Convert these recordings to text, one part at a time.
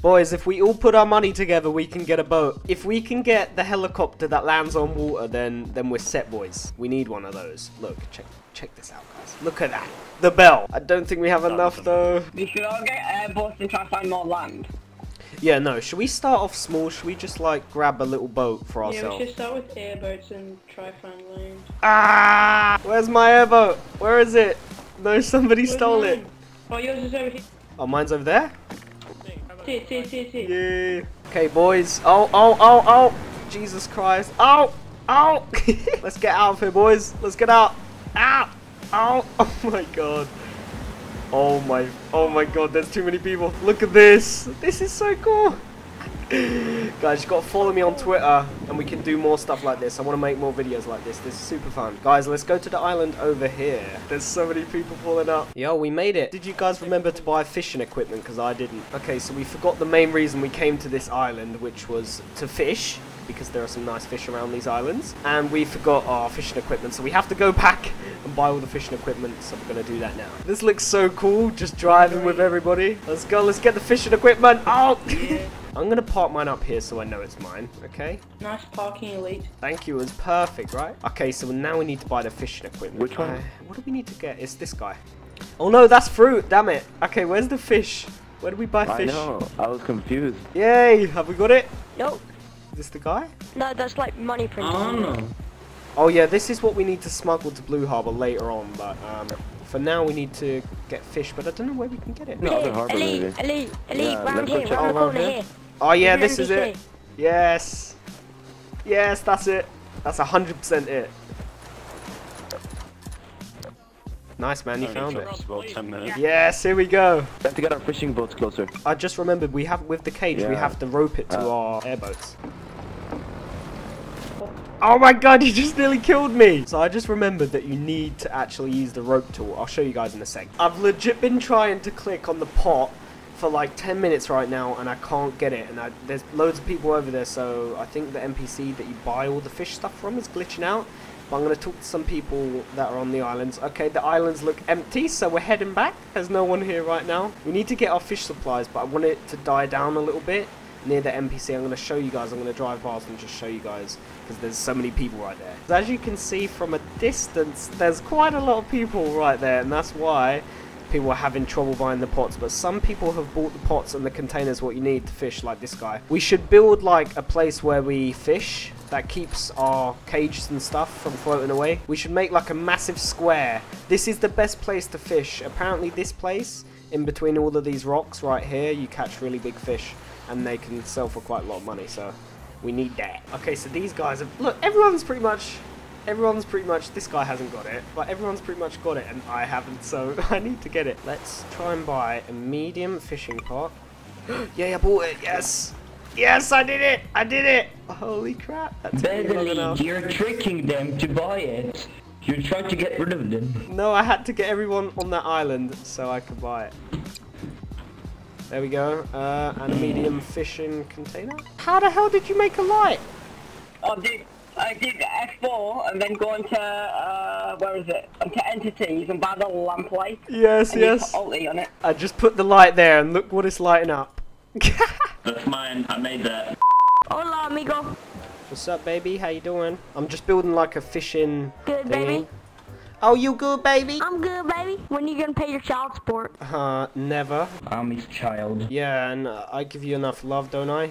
Boys, if we all put our money together, we can get a boat. If we can get the helicopter that lands on water, then then we're set, boys. We need one of those. Look, check check this out, guys. Look at that. The bell. I don't think we have enough, though. We should all get airboats and try to find more land. Yeah, no. Should we start off small? Should we just, like, grab a little boat for ourselves? Yeah, we ourselves? should start with airboats and try find land. Ah! Where's my airboat? Where is it? No, somebody Where's stole mine? it. Oh, yours is over here. Oh, mine's over there? Yeah. Okay, boys. Oh, oh, oh, oh. Jesus Christ. Oh, oh. Let's get out of here, boys. Let's get out. Out. Oh, oh my God. Oh my, oh my God. There's too many people. Look at this. This is so cool. Guys, you've got to follow me on Twitter, and we can do more stuff like this. I want to make more videos like this. This is super fun. Guys, let's go to the island over here. There's so many people pulling up. Yo, we made it. Did you guys remember to buy fishing equipment? Because I didn't. Okay, so we forgot the main reason we came to this island, which was to fish. Because there are some nice fish around these islands. And we forgot our fishing equipment, so we have to go back and buy all the fishing equipment. So we're going to do that now. This looks so cool, just driving with everybody. Let's go, let's get the fishing equipment. Oh! I'm going to park mine up here so I know it's mine, okay? Nice parking, elite. Thank you, it was perfect, right? Okay, so now we need to buy the fishing equipment. Which one? Uh, what do we need to get? It's this guy. Oh no, that's fruit, damn it. Okay, where's the fish? Where do we buy fish? I know. I was confused. Yay, have we got it? No, Is this the guy? no, that's like money printing. Oh no. Oh yeah, this is what we need to smuggle to Blue Harbor later on, but um, for now we need to get fish, but I don't know where we can get it. No. Here, other harbor, elite, elite, elite, Yeah, round here, check round the corner here. here. Oh yeah, this is it. Yes. Yes, that's it. That's 100% it. Nice man, you found it. About 10 minutes. Yes, here we go. We have to get our fishing boats closer. I just remembered we have with the cage we have to rope it to Uh. our airboats. Oh my god, you just nearly killed me! So I just remembered that you need to actually use the rope tool. I'll show you guys in a sec. I've legit been trying to click on the pot for like 10 minutes right now and I can't get it. And I, there's loads of people over there, so I think the NPC that you buy all the fish stuff from is glitching out. But I'm going to talk to some people that are on the islands. Okay, the islands look empty, so we're heading back. There's no one here right now. We need to get our fish supplies, but I want it to die down a little bit near the NPC. I'm going to show you guys. I'm going to drive past and just show you guys because there's so many people right there. As you can see from a distance, there's quite a lot of people right there, and that's why people are having trouble buying the pots. But some people have bought the pots and the containers what you need to fish, like this guy. We should build like a place where we fish that keeps our cages and stuff from floating away. We should make like a massive square. This is the best place to fish. Apparently this place, in between all of these rocks right here, you catch really big fish and they can sell for quite a lot of money. So we need that. Okay, so these guys have, look, everyone's pretty much, everyone's pretty much, this guy hasn't got it, but everyone's pretty much got it and I haven't, so I need to get it. Let's try and buy a medium fishing pot. yeah, I bought it, yes. Yes, I did it! I did it! Holy crap, that took long enough. Beverly, you're tricking them to buy it. You're trying to get rid of them. No, I had to get everyone on that island so I could buy it. There we go. Uh, and a medium fishing container. How the hell did you make a light? Oh, dude, I did F4 and then go into, uh, where is it? Into entities and buy the lamp light. Yes, And you yes. put ulti on it. I just put the light there and look what it's lighting up. That's mine. I made that. Hola, amigo. What's up, baby? How you doing? I'm just building like a fishing Good, thingy. baby. Oh, you good, baby? I'm good, baby. When you gonna pay your child support? Uh, never. I'm his child. Yeah, and uh, I give you enough love, don't I?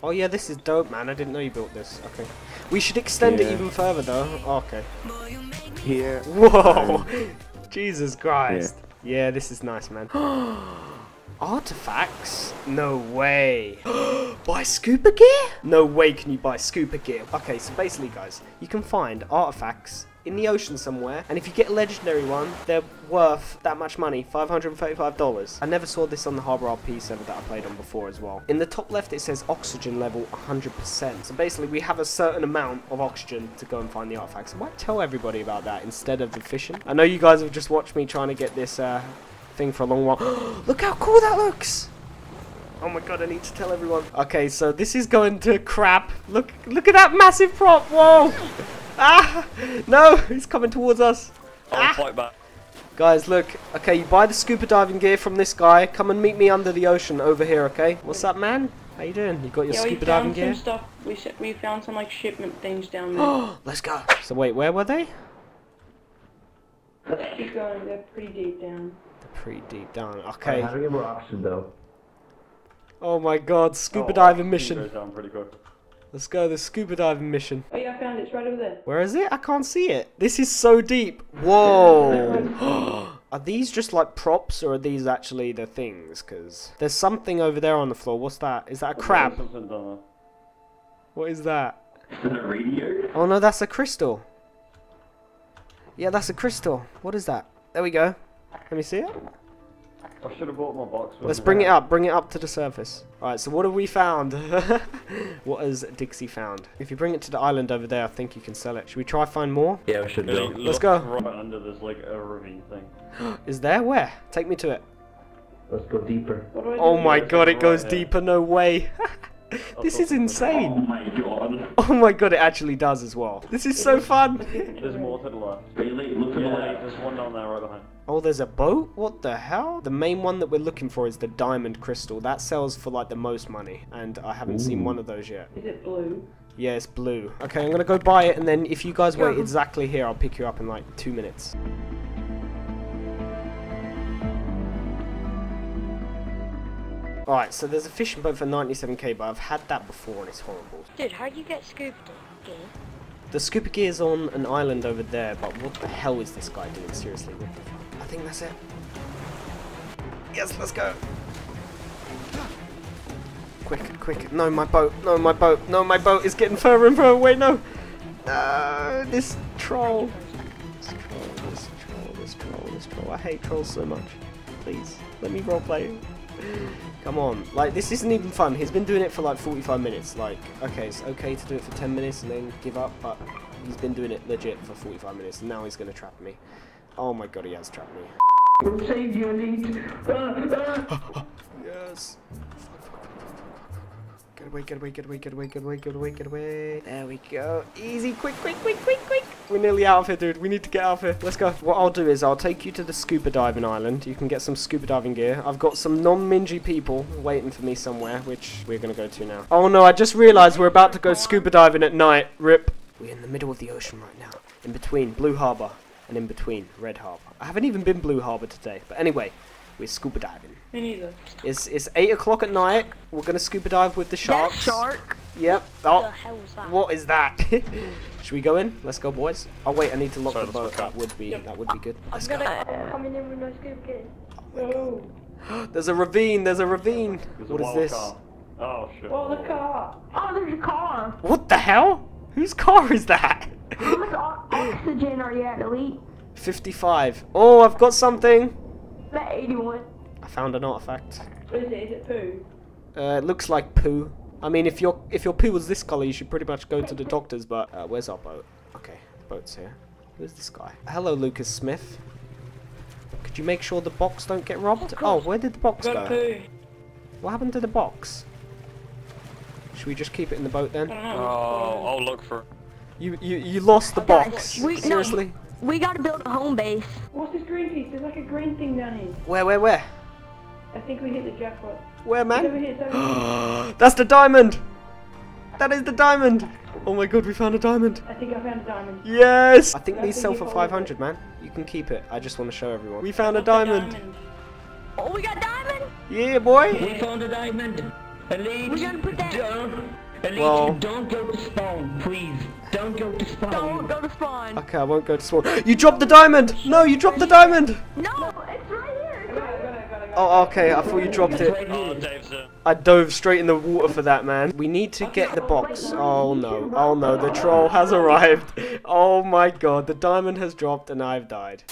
Oh yeah, this is dope, man. I didn't know you built this. Okay. We should extend it even further, though. Oh, okay. Here. Whoa! Um, Jesus Christ. Yeah. this is nice, man. Artifacts? No way. buy scuba gear? No way can you buy scuba gear. Okay, so basically, guys, you can find artifacts in the ocean somewhere, and if you get a legendary one, they're worth that much money, $535. I never saw this on the Harbour RP server that I played on before as well. In the top left, it says oxygen level 100%. So basically, we have a certain amount of oxygen to go and find the artifacts. I might tell everybody about that instead of the fishing. I know you guys have just watched me trying to get this uh, thing for a long while. Look how cool that looks! Oh my god, I need to tell everyone. Okay, so this is going to crap. Look, look at that massive prop. Whoa! Ah! No, he's coming towards us. I'll fight back. Guys, look. Okay, you buy the scuba diving gear from this guy. Come and meet me under the ocean over here, okay? What's up, man? How you doing? You got your Yeah, we scuba diving found some gear? stuff. We s- we found some like shipment things down there. Oh, let's go. So wait, where were they? Let's keep going. They're pretty deep down. They're pretty deep down. Okay. How do we get more oxygen though? Oh my god, scuba diving mission. Let's go, the scuba diving mission. Oh yeah, Found it. It's right over there. Where is it? I can't see it. This is so deep. Whoa. are these just like props or are these actually the things? Because there's something over there on the floor. What's that? Is that a crab? What is that? Is that a radio? Oh no, that's a crystal. Yeah, that's a crystal. What is that? There we go. Let me see it. I should have bought my box. Let's me. bring it up. Bring it up to the surface. Alright, so what have we found? what has Dixie found? If you bring it to the island over there, I think you can sell it. Should we try find more? Yeah, we should do. Let's go. Right under there's like a ravine thing. Is there? Where? Take me to it. Let's go deeper. What do I oh do? Oh my god, it right goes here. deeper, no way. this is insane. Oh my god. Oh my god, it actually does as well. This is so fun. There's more to the left. Really? Look to the Yeah, left. There's one down there right behind. Oh, there's a boat? What the hell? The main one that we're looking for is the diamond crystal. That sells for like the most money, and I haven't seen one of those yet. Is it blue? Yeah, it's blue. Okay, I'm gonna go buy it, and then if you guys wait exactly here, I'll pick you up in like two minutes. Alright, so there's a fishing boat for 97k, but I've had that before and it's horrible. Dude, how do you get scuba gear? The scuba is on an island over there, but what the hell is this guy doing? Seriously, what the fuck? I think that's it. Yes, let's go. Quick, quick. No, my boat. No, my boat. No, my boat is getting further and further away. No. No, this troll. This troll, this troll, this troll, this troll. I hate trolls so much. Please, let me roleplay. Come on, like this isn't even fun. He's been doing it for like 45 minutes. Like, okay, it's okay to do it for 10 minutes and then give up, but he's been doing it legit for 45 minutes, and now he's gonna trap me. Oh my god, he has trapped me. Save you, elite. Uh, uh. Yes. Get away, get away, get away, get away, get away, get away, get away. There we go. Easy, quick, quick, quick, quick, quick. We're nearly out of here, dude. We need to get out of here. Let's go. What I'll do is I'll take you to the scuba diving island. You can get some scuba diving gear. I've got some non-mingy people waiting for me somewhere, which we're going to go to now. Oh no, I just realized we're about to go scuba diving at night. Rip. We're in the middle of the ocean right now. In between Blue Harbor and in between Red Harbor. I haven't even been Blue Harbor today. But anyway, we're scuba diving. Me neither. It's it's eight o'clock at night. We're gonna scuba dive with the That sharks. shark? Yep. The Oh, hell was that? what is that? Should we go in? Let's go, boys. Oh wait, I need to lock Sorry, the boat. That would be that would be good. Let's I'm go. gonna come in with no scuba gear. Oh, There's a ravine. There's a ravine. There's What a is this? car. Oh shit. oh, the car. Oh, there's a car. What the hell? Whose car is that? How much oxygen are you at, Elite? 55. Oh, I've got something. At 81. I found an artifact. What is it? Is it poo? Uh, it looks like poo. I mean, if your if your poo was this color, you should pretty much go to the doctors. But uh, where's our boat? Okay, the boat's here. Who's this guy? Hello, Lucas Smith. Could you make sure the box don't get robbed? Oh, where did the box go? poo. What happened to the box? Should we just keep it in the boat then? Oh, I'll look for. You you you lost the box. we- no. Seriously? We gotta build a home base. What's this green piece? There's like a green thing down here. Where where where? I think we hit the jackpot. Where, It's over man? here. It's over here. That's the diamond. That is the diamond. Oh my god, we found a diamond. I think I found a diamond. Yes! I think I these think sell for found 500, man. You can keep it. I just want to show everyone. We found a What's the diamond. Oh, we got diamond? Yeah, boy. We found a diamond. Elite, We're gonna put that- don't, Elite, Well- don't go to spawn, please. Don't go to spawn. Don't go to spawn. Okay, I won't go to spawn. You dropped the diamond! No, you dropped the diamond! No, Oh, okay, I thought you dropped it. Oh. Dave's uh, I dove straight in the water for that, man. We need to get the box. Oh no, oh no, the troll has arrived. Oh my god, the diamond has dropped and I've died.